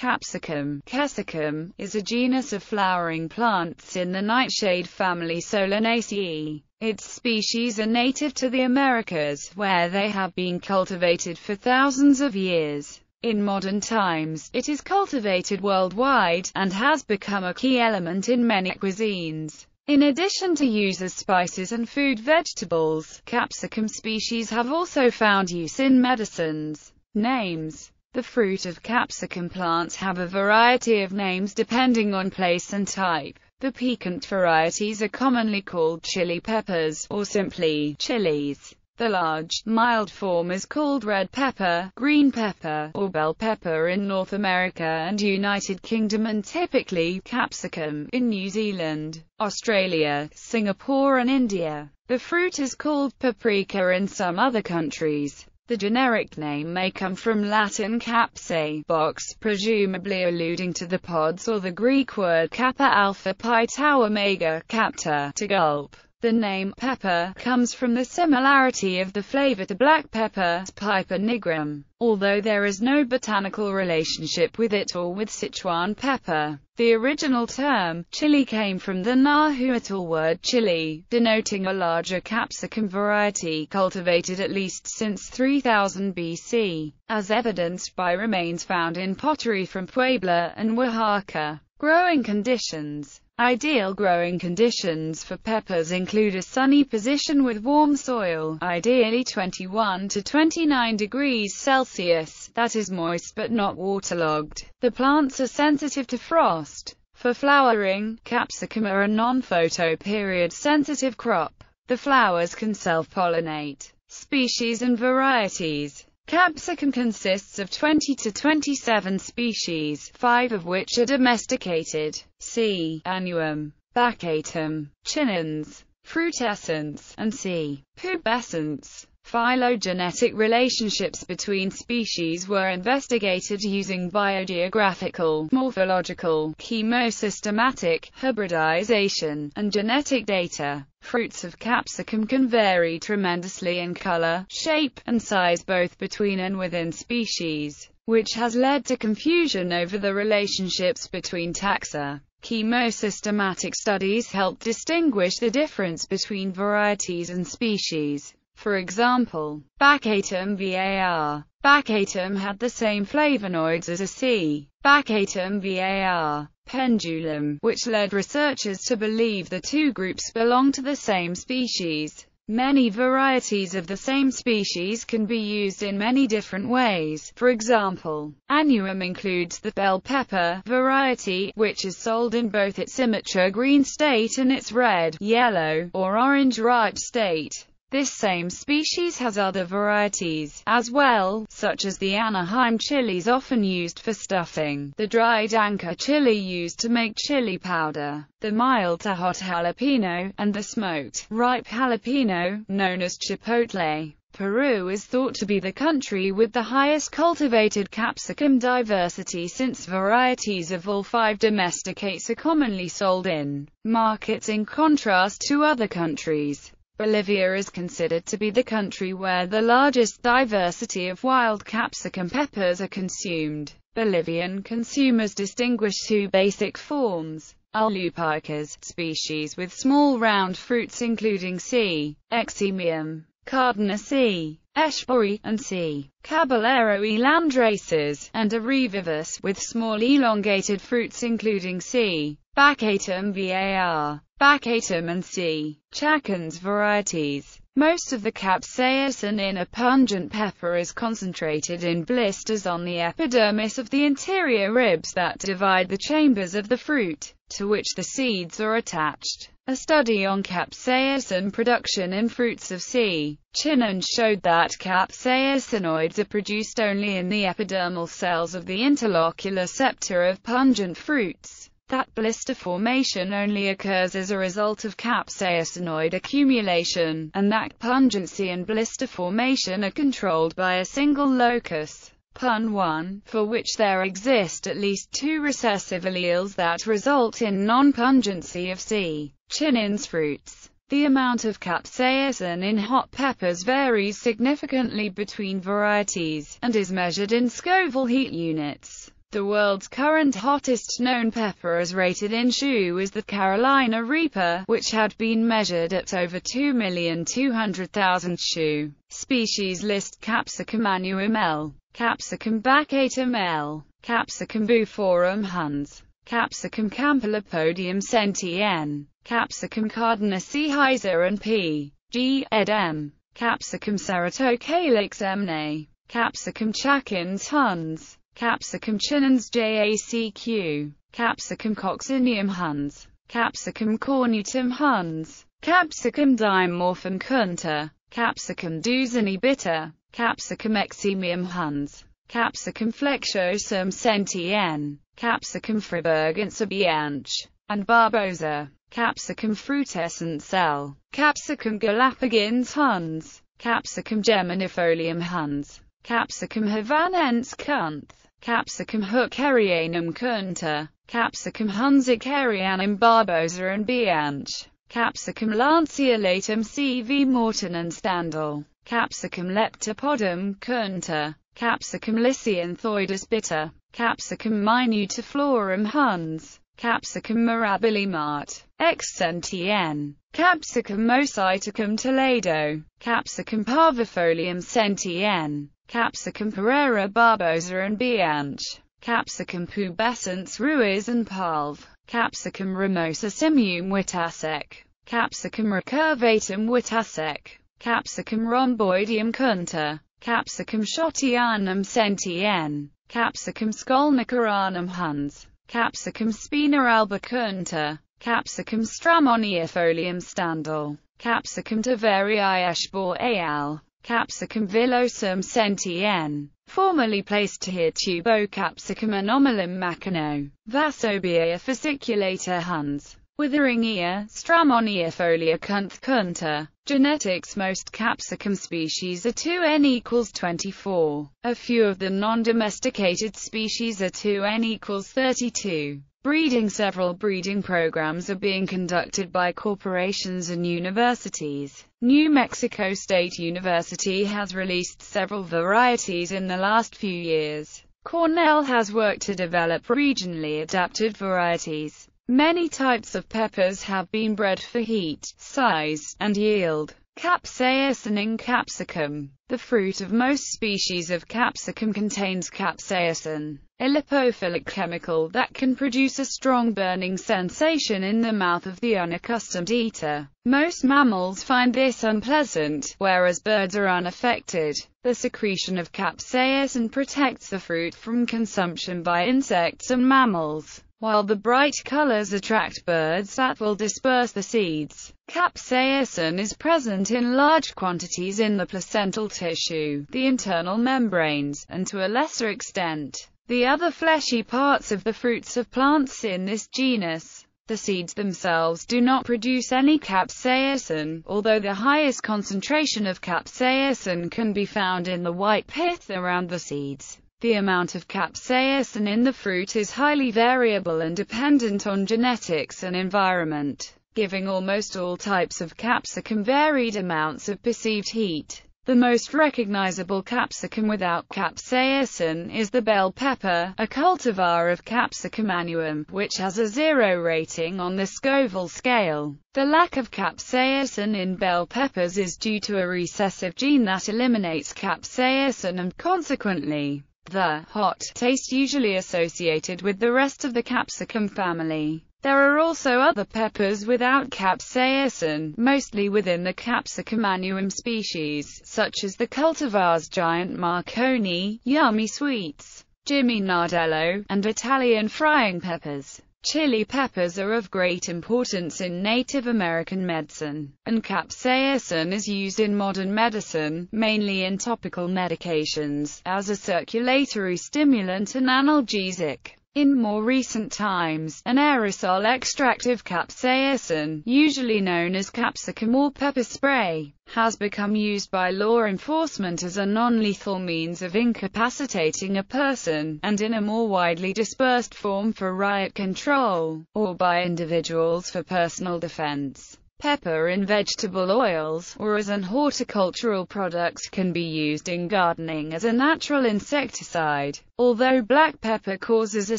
Capsicum is a genus of flowering plants in the nightshade family Solanaceae. Its species are native to the Americas, where they have been cultivated for thousands of years. In modern times, it is cultivated worldwide, and has become a key element in many cuisines. In addition to use as spices and food vegetables, capsicum species have also found use in medicines. Names the fruit of capsicum plants have a variety of names depending on place and type. The piquant varieties are commonly called chili peppers, or simply chilies. The large, mild form is called red pepper, green pepper, or bell pepper in North America and United Kingdom and typically capsicum in New Zealand, Australia, Singapore and India. The fruit is called paprika in some other countries. The generic name may come from Latin capsae, box, presumably alluding to the pods or the Greek word kappa alpha pi tau omega, capta, to gulp. The name pepper comes from the similarity of the flavor to black pepper, Piper nigrum, although there is no botanical relationship with it or with Sichuan pepper. The original term, chili came from the Nahuatl word chili, denoting a larger capsicum variety cultivated at least since 3000 BC, as evidenced by remains found in pottery from Puebla and Oaxaca. Growing conditions Ideal growing conditions for peppers include a sunny position with warm soil, ideally 21 to 29 degrees Celsius, that is moist but not waterlogged. The plants are sensitive to frost. For flowering, capsicum are a non-photo period sensitive crop. The flowers can self-pollinate. Species and varieties Capsicum consists of 20 to 27 species, five of which are domesticated. C. annuum, baccatum, chinense, frutescens, and C. pubescens. Phylogenetic relationships between species were investigated using biogeographical, morphological, chemosystematic, hybridization, and genetic data. Fruits of capsicum can vary tremendously in color, shape, and size both between and within species, which has led to confusion over the relationships between taxa. Chemosystematic studies help distinguish the difference between varieties and species. For example, Baccatum var. Baccatum had the same flavonoids as a C. Baccatum var. pendulum, which led researchers to believe the two groups belong to the same species. Many varieties of the same species can be used in many different ways. For example, annuum includes the bell pepper variety, which is sold in both its immature green state and its red, yellow, or orange ripe state. This same species has other varieties, as well, such as the Anaheim chilies often used for stuffing, the dried ancho chili used to make chili powder, the mild to hot jalapeno, and the smoked, ripe jalapeno, known as chipotle. Peru is thought to be the country with the highest cultivated capsicum diversity since varieties of all five domesticates are commonly sold in markets in contrast to other countries. Bolivia is considered to be the country where the largest diversity of wild capsicum peppers are consumed. Bolivian consumers distinguish two basic forms. Ulupicas, species with small round fruits including C. eximium, Cardena C. eschborii, and C. caballero e landraces, and Arevivus, with small elongated fruits including C. baccatum var. Baccatum and C. chacoense varieties. Most of the capsaicin in a pungent pepper is concentrated in blisters on the epidermis of the interior ribs that divide the chambers of the fruit, to which the seeds are attached. A study on capsaicin production in fruits of C. chinense showed that capsaicinoids are produced only in the epidermal cells of the interlocular septa of pungent fruits that blister formation only occurs as a result of capsaicinoid accumulation, and that pungency and blister formation are controlled by a single locus. Pun 1, for which there exist at least two recessive alleles that result in non-pungency of C. chinense fruits. The amount of capsaicin in hot peppers varies significantly between varieties, and is measured in Scoville heat units. The world's current hottest known pepper as rated in Shu is the Carolina Reaper, which had been measured at over 2,200,000 Shu. Species list Capsicum annuum L, Capsicum baccatum L, Capsicum buphorum Hans, Capsicum campylopodium senti N, Capsicum cardanus Heiser and P. G. ed M. Capsicum ceratocalyx Mne, Capsicum chacoense Hans. Capsicum chinense JACQ, Capsicum coccineum Hans, Capsicum cornutum Hans, Capsicum dimorphum kunta, Capsicum dusenii bitter, Capsicum eximium Hans, Capsicum flexuosum sentien, Capsicum friburgense bianch, and barbosa, Capsicum frutescens L, Capsicum galapagins Hans, Capsicum geminifolium Hans, Capsicum havanense Kunth. Capsicum hookerianum kunta, Capsicum hunzikerianum barbosa and bianch, Capsicum lanceolatum cv Morton and Standel, Capsicum leptopodum kunta, Capsicum lycianthoides bitter, Capsicum minutiflorum Huns, Capsicum mirabile mart, exsentien, Capsicum mositicum Toledo, Capsicum parvifolium sentien, Capsicum Pereira barbosa and Bianch, Capsicum pubescens Ruiz and Palv, Capsicum ramosissimum Witasek, Capsicum recurvatum Witasek, Capsicum rhomboidium kunta, Capsicum schottianum sentien, Capsicum scolnikianum Hans, Capsicum spina albacunta, Capsicum stramoniifolium standel, Capsicum taverii eschbor al. Capsicum villosum sentien, formerly placed here Tubocapsicum anomalum macano, Vassobia fasciculator Hans, Witheringia, Stramonia folia kunth. Genetics Most capsicum species are 2n equals 24. A few of the non-domesticated species are 2n equals 32. Breeding Several breeding programs are being conducted by corporations and universities. New Mexico State University has released several varieties in the last few years. Cornell has worked to develop regionally adapted varieties. Many types of peppers have been bred for heat, size, and yield. Capsaicin in capsicum. The fruit of most species of capsicum contains capsaicin, a lipophilic chemical that can produce a strong burning sensation in the mouth of the unaccustomed eater. Most mammals find this unpleasant, whereas birds are unaffected. The secretion of capsaicin protects the fruit from consumption by insects and mammals. While the bright colors attract birds that will disperse the seeds, capsaicin is present in large quantities in the placental tissue, the internal membranes, and to a lesser extent, the other fleshy parts of the fruits of plants in this genus. The seeds themselves do not produce any capsaicin, although the highest concentration of capsaicin can be found in the white pith around the seeds. The amount of capsaicin in the fruit is highly variable and dependent on genetics and environment, giving almost all types of capsicum varied amounts of perceived heat. The most recognizable capsicum without capsaicin is the bell pepper, a cultivar of Capsicum annuum, which has a zero rating on the Scoville scale. The lack of capsaicin in bell peppers is due to a recessive gene that eliminates capsaicin and, consequently, the hot taste usually associated with the rest of the capsicum family. There are also other peppers without capsaicin, mostly within the Capsicum annuum species, such as the cultivars Giant Marconi, Yummy Sweets, Jimmy Nardello, and Italian frying peppers. Chili peppers are of great importance in Native American medicine, and capsaicin is used in modern medicine, mainly in topical medications, as a circulatory stimulant and analgesic. In more recent times, an aerosol extract of capsaicin, usually known as capsicum or pepper spray, has become used by law enforcement as a non-lethal means of incapacitating a person, and in a more widely dispersed form for riot control, or by individuals for personal defense. Pepper in vegetable oils, or as an horticultural product can be used in gardening as a natural insecticide. Although black pepper causes a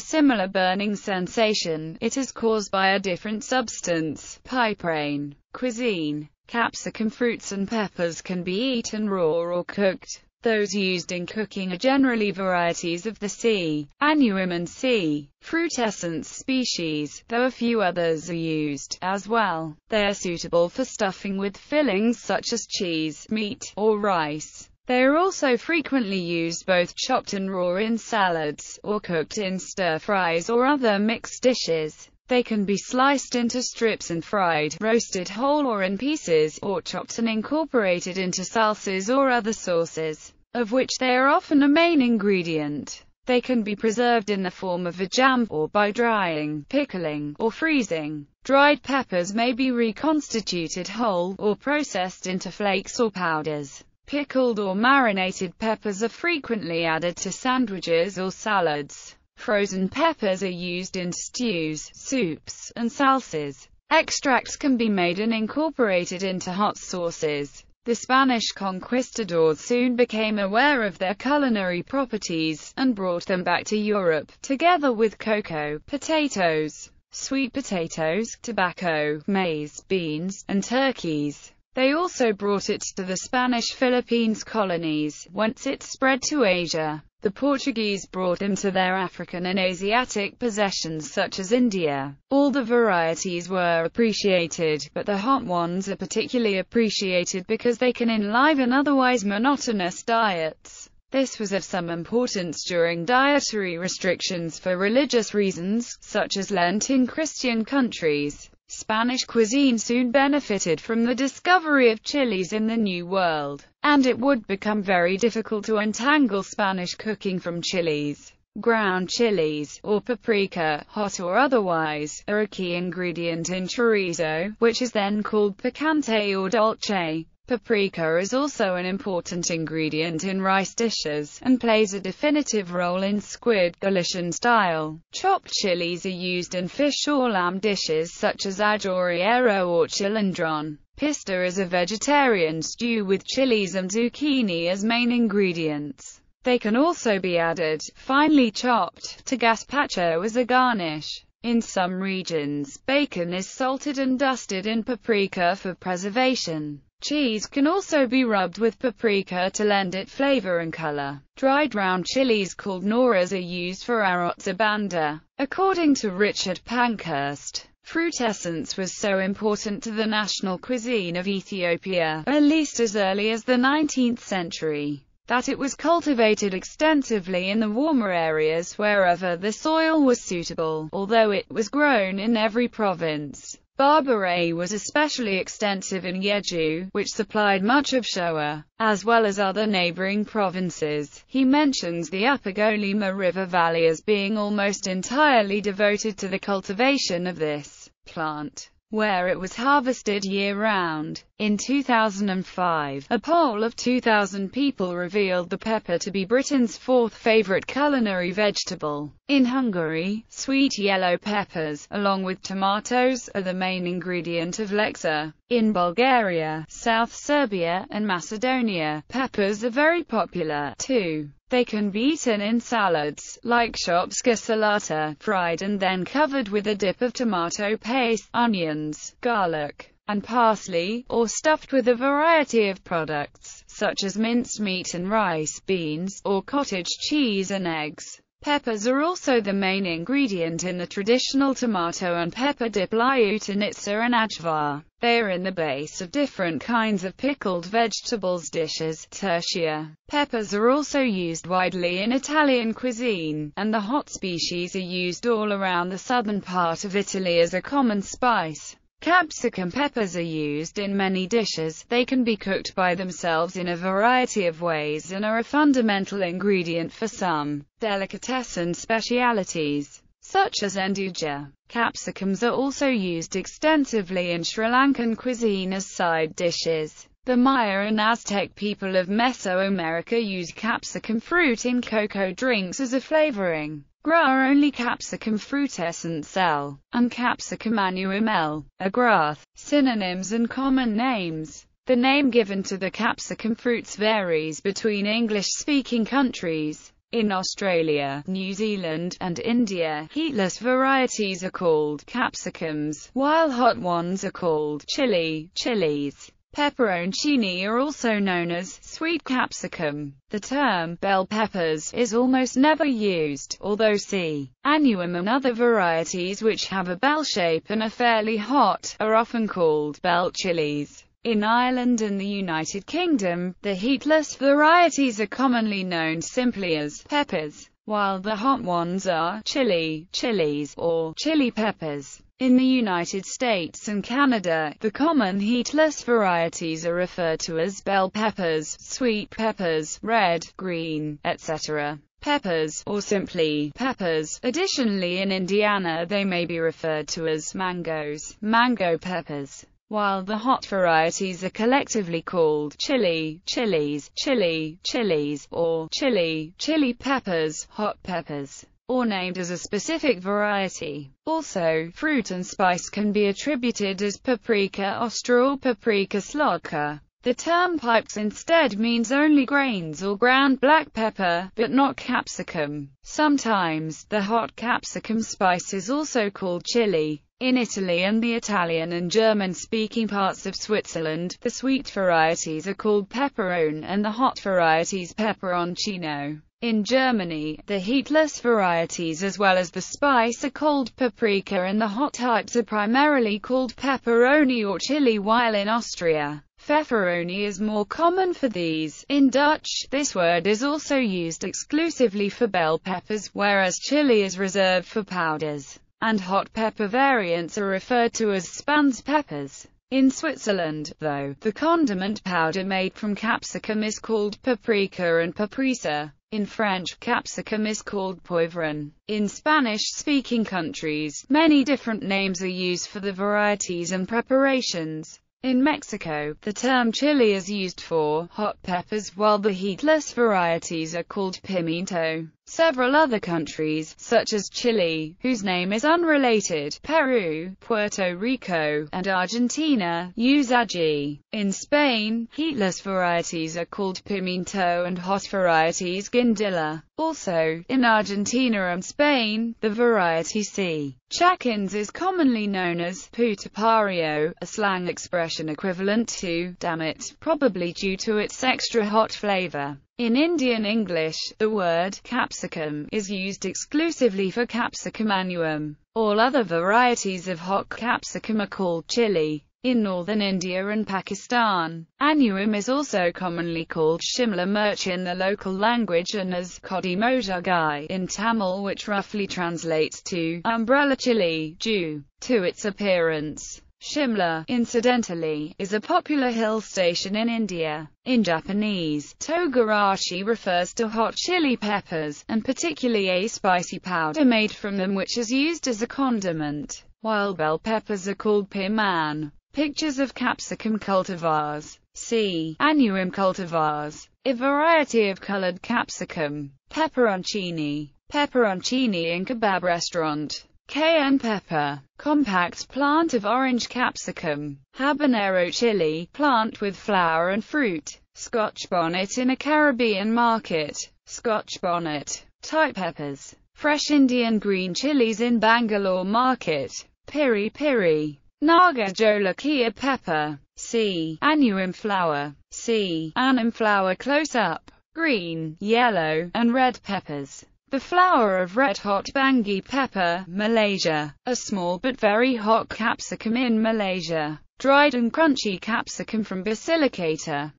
similar burning sensation, it is caused by a different substance, piperine. Cuisine Capsicum fruits and peppers can be eaten raw or cooked. Those used in cooking are generally varieties of the C. annuum and C. frutescens species, though a few others are used, as well. They are suitable for stuffing with fillings such as cheese, meat, or rice. They are also frequently used both chopped and raw in salads, or cooked in stir-fries or other mixed dishes. They can be sliced into strips and fried, roasted whole or in pieces, or chopped and incorporated into salsas or other sauces, of which they are often a main ingredient. They can be preserved in the form of a jam, or by drying, pickling, or freezing. Dried peppers may be reconstituted whole, or processed into flakes or powders. Pickled or marinated peppers are frequently added to sandwiches or salads. Frozen peppers are used in stews, soups, and salsas. Extracts can be made and incorporated into hot sauces. The Spanish conquistadors soon became aware of their culinary properties, and brought them back to Europe, together with cocoa, potatoes, sweet potatoes, tobacco, maize, beans, and turkeys. They also brought it to the Spanish Philippines colonies, whence it spread to Asia. The Portuguese brought them to their African and Asiatic possessions such as India. All the varieties were appreciated, but the hot ones are particularly appreciated because they can enliven otherwise monotonous diets. This was of some importance during dietary restrictions for religious reasons, such as Lent in Christian countries. Spanish cuisine soon benefited from the discovery of chilies in the New World, and it would become very difficult to untangle Spanish cooking from chilies. Ground chilies, or paprika, hot or otherwise, are a key ingredient in chorizo, which is then called picante or dolce. Paprika is also an important ingredient in rice dishes, and plays a definitive role in squid, Galician style. Chopped chilies are used in fish or lamb dishes such as ajoarriero or chilindron. Pisto is a vegetarian stew with chilies and zucchini as main ingredients. They can also be added, finely chopped, to gazpacho as a garnish. In some regions, bacon is salted and dusted in paprika for preservation. Cheese can also be rubbed with paprika to lend it flavor and color. Dried round chilies called noras are used for arroz banda. According to Richard Pankhurst, frutescens was so important to the national cuisine of Ethiopia, at least as early as the 19th century, that it was cultivated extensively in the warmer areas wherever the soil was suitable, although it was grown in every province. Barberry was especially extensive in Yeju, which supplied much of Shoa, as well as other neighboring provinces. He mentions the Upper Golima River Valley as being almost entirely devoted to the cultivation of this plant where it was harvested year-round. In 2005, a poll of 2,000 people revealed the pepper to be Britain's fourth favourite culinary vegetable. In Hungary, sweet yellow peppers, along with tomatoes, are the main ingredient of lecsó. In Bulgaria, South Serbia, and Macedonia, peppers are very popular, too. They can be eaten in salads, like shopska salata, fried and then covered with a dip of tomato paste, onions, garlic, and parsley, or stuffed with a variety of products, such as minced meat and rice, beans, or cottage cheese and eggs. Peppers are also the main ingredient in the traditional tomato and pepper dip lyutenitsa and ajvar. They are in the base of different kinds of pickled vegetables dishes, tertia. Peppers are also used widely in Italian cuisine, and the hot species are used all around the southern part of Italy as a common spice. Capsicum peppers are used in many dishes, they can be cooked by themselves in a variety of ways and are a fundamental ingredient for some delicatessen specialities, such as nduja. Capsicums are also used extensively in Sri Lankan cuisine as side dishes. The Maya and Aztec people of Mesoamerica use capsicum fruit in cocoa drinks as a flavoring. Gra only Capsicum frutescens L, and Capsicum annuum L, are. Synonyms and common names The name given to the capsicum fruits varies between English-speaking countries. In Australia, New Zealand, and India, heatless varieties are called capsicums, while hot ones are called chili, chilies. Pepperoncini are also known as sweet capsicum. The term bell peppers is almost never used, although C. annuum and other varieties which have a bell shape and are fairly hot, are often called bell chilies. In Ireland and the United Kingdom, the heatless varieties are commonly known simply as peppers, while the hot ones are chili, chilies, or chili peppers. In the United States and Canada, the common heatless varieties are referred to as bell peppers, sweet peppers, red, green, etc. peppers, or simply peppers. Additionally in Indiana they may be referred to as mangoes, mango peppers while the hot varieties are collectively called chili, chilies, chili, chilies, or chili, chili peppers, hot peppers, or named as a specific variety. Also, fruit and spice can be attributed as paprika ostra or paprika sladka. The term pipes instead means only grains or ground black pepper, but not capsicum. Sometimes, the hot capsicum spice is also called chili. In Italy and the Italian and German-speaking parts of Switzerland, the sweet varieties are called peperone and the hot varieties peperoncino. In Germany, the heatless varieties as well as the spice are called paprika and the hot types are primarily called pepperoni or chili while in Austria, pfefferoni is more common for these. In Dutch, this word is also used exclusively for bell peppers, whereas chili is reserved for powders and hot pepper variants are referred to as Spans peppers. In Switzerland, though, the condiment powder made from capsicum is called paprika and paprisa. In French, capsicum is called poivron. In Spanish-speaking countries, many different names are used for the varieties and preparations. In Mexico, the term chili is used for hot peppers, while the heatless varieties are called pimiento. Several other countries, such as Chile, whose name is unrelated, Peru, Puerto Rico, and Argentina, use ají. In Spain, heatless varieties are called pimiento and hot varieties guindilla. Also, in Argentina and Spain, the variety C. Chacoense is commonly known as putapario, a slang expression equivalent to damn it, probably due to its extra hot flavor. In Indian English, the word capsicum is used exclusively for capsicum annuum. All other varieties of hot capsicum are called chili. In northern India and Pakistan, annuum is also commonly called Shimla mirch in the local language and as Kodi mojagai in Tamil which roughly translates to umbrella chili, due to its appearance. Shimla, incidentally, is a popular hill station in India. In Japanese, togarashi refers to hot chili peppers, and particularly a spicy powder made from them which is used as a condiment, while bell peppers are called piman. Pictures of capsicum cultivars. See, Annuum cultivars. A variety of colored capsicum. Pepperoncini. Pepperoncini in kebab restaurant. Cayenne pepper, compact plant of orange capsicum, habanero chili, plant with flower and fruit, Scotch bonnet in a Caribbean market, Scotch bonnet, type peppers, fresh Indian green chilies in Bangalore market, piri piri, Naga Jolokia pepper, C. Annuum flower, C. Annuum flower close up, green, yellow, and red peppers. The flower of red-hot Bangi pepper, Malaysia. A small but very hot capsicum in Malaysia. Dried and crunchy capsicum from Basilicata.